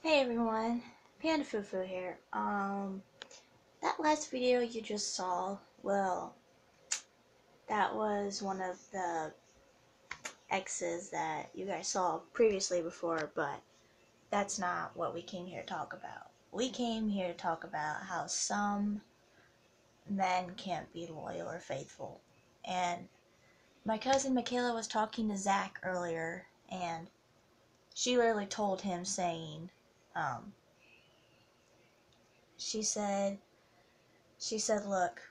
Hey everyone, Panda Fufu here. Um, that last video you just saw, well, that was one of the exes that you guys saw previously before, but that's not what we came here to talk about. We came here to talk about how some men can't be loyal or faithful. And my cousin Michaela was talking to Zach earlier, and she literally told him saying, um, she said, she said, look,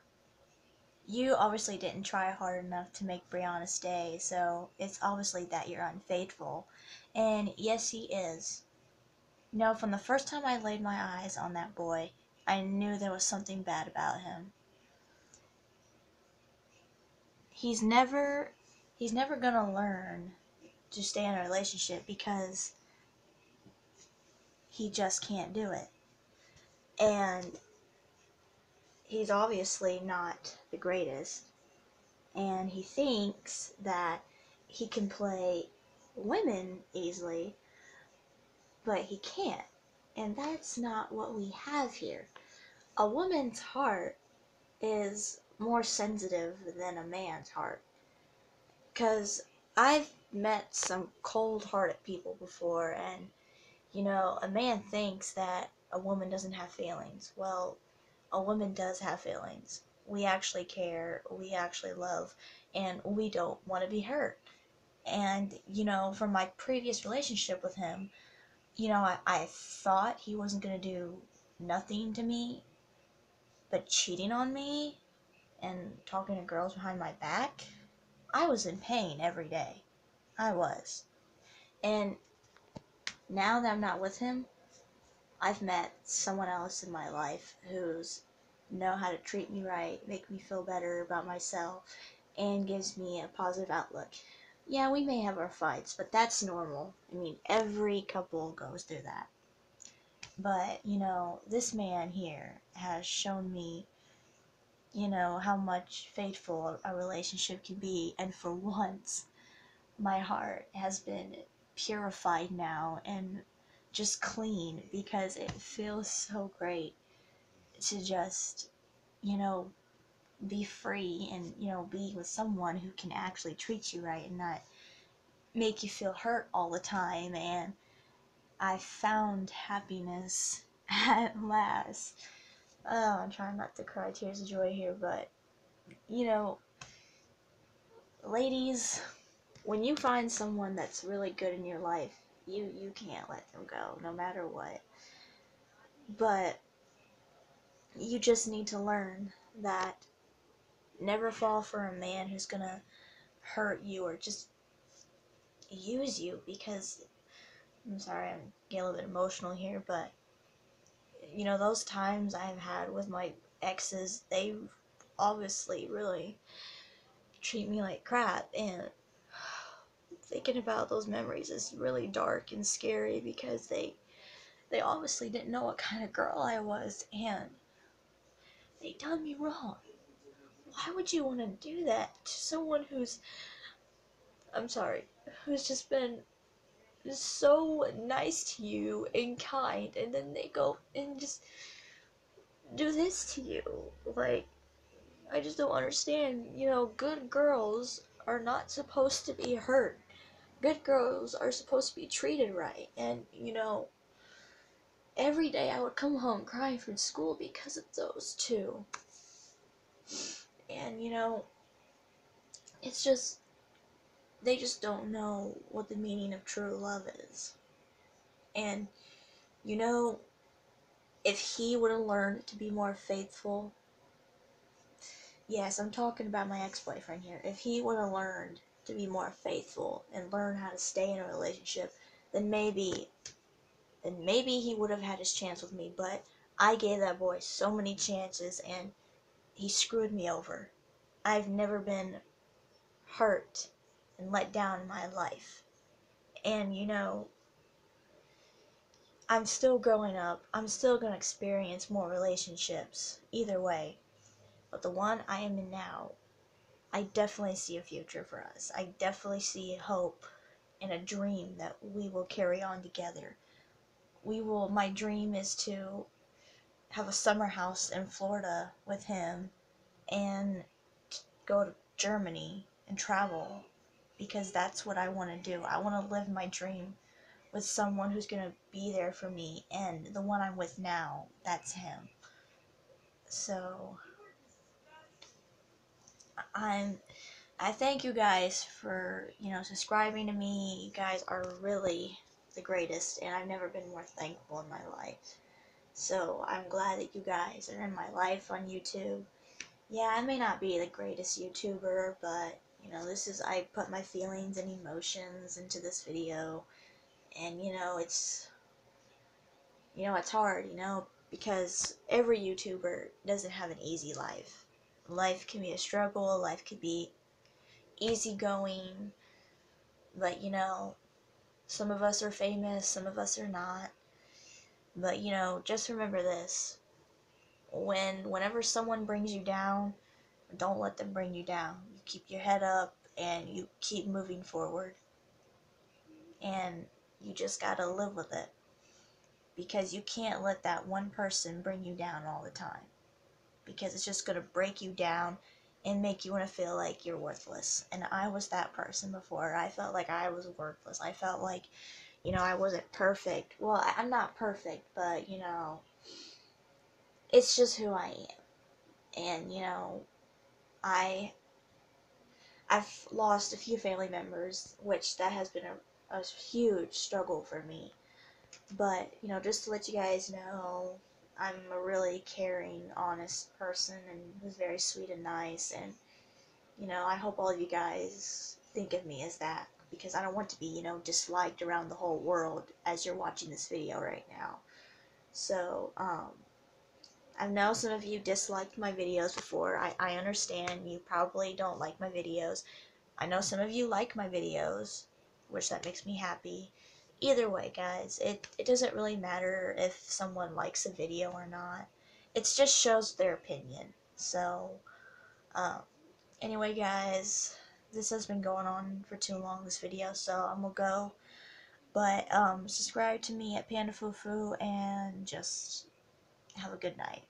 you obviously didn't try hard enough to make Brianna stay, so it's obviously that you're unfaithful. And yes, he is. You know, from the first time I laid my eyes on that boy, I knew there was something bad about him. He's never, he's never gonna learn to stay in a relationship because he just can't do it. And he's obviously not the greatest. And he thinks that he can play women easily, but he can't. And that's not what we have here. A woman's heart is more sensitive than a man's heart. Because I've met some cold hearted people before, and you know, a man thinks that a woman doesn't have feelings. Well, a woman does have feelings. We actually care, we actually love, and we don't want to be hurt. And, you know, from my previous relationship with him, you know, I, I thought he wasn't going to do nothing to me, but cheating on me and talking to girls behind my back, I was in pain every day. I was. And now that I'm not with him, I've met someone else in my life who's know how to treat me right, make me feel better about myself, and gives me a positive outlook. Yeah, we may have our fights, but that's normal. I mean, every couple goes through that. But, you know, this man here has shown me, you know, how much faithful a relationship can be, and for once, my heart has been purified now and just clean because it feels so great to just, you know, be free and, you know, be with someone who can actually treat you right and not make you feel hurt all the time. And I found happiness at last. Oh, I'm trying not to cry tears of joy here, but, you know, ladies, when you find someone that's really good in your life, you you can't let them go no matter what. But you just need to learn that never fall for a man who's going to hurt you or just use you because I'm sorry, I'm getting a little bit emotional here, but you know, those times I've had with my exes, they obviously really treat me like crap and thinking about those memories is really dark and scary because they they obviously didn't know what kind of girl I was and they done me wrong. Why would you want to do that to someone who's I'm sorry, who's just been so nice to you and kind and then they go and just do this to you like I just don't understand. You know, good girls are not supposed to be hurt good girls are supposed to be treated right. And, you know, every day I would come home crying from school because of those two. And, you know, it's just, they just don't know what the meaning of true love is. And, you know, if he would have learned to be more faithful, yes, I'm talking about my ex boyfriend here. If he would have learned to be more faithful and learn how to stay in a relationship, then maybe then maybe he would have had his chance with me, but I gave that boy so many chances and he screwed me over. I've never been hurt and let down in my life. And you know, I'm still growing up. I'm still going to experience more relationships either way. But the one I am in now I definitely see a future for us. I definitely see hope and a dream that we will carry on together. we will. My dream is to have a summer house in Florida with him and go to Germany and travel because that's what I want to do. I want to live my dream with someone who's going to be there for me and the one I'm with now, that's him. So I'm I thank you guys for, you know, subscribing to me. You guys are really the greatest and I've never been more thankful in my life. So I'm glad that you guys are in my life on YouTube. Yeah, I may not be the greatest YouTuber, but you know, this is I put my feelings and emotions into this video and you know, it's you know, it's hard, you know, because every YouTuber doesn't have an easy life. Life can be a struggle, life could be easygoing, but you know, some of us are famous, some of us are not. But you know, just remember this. When whenever someone brings you down, don't let them bring you down. You keep your head up and you keep moving forward. And you just got to live with it. Because you can't let that one person bring you down all the time. Because it's just going to break you down and make you want to feel like you're worthless. And I was that person before. I felt like I was worthless. I felt like, you know, I wasn't perfect. Well, I'm not perfect, but, you know, it's just who I am. And, you know, I I've lost a few family members, which that has been a, a huge struggle for me. But, you know, just to let you guys know, I'm a really caring, honest person and was very sweet and nice. And, you know, I hope all of you guys think of me as that because I don't want to be, you know, disliked around the whole world as you're watching this video right now. So, um, I know some of you disliked my videos before. I, I understand you probably don't like my videos. I know some of you like my videos, which that makes me happy either way guys it, it doesn't really matter if someone likes a video or not. It just shows their opinion. So um, anyway guys this has been going on for too long this video so I'm gonna go. But um, subscribe to me at Panda Fufu and just have a good night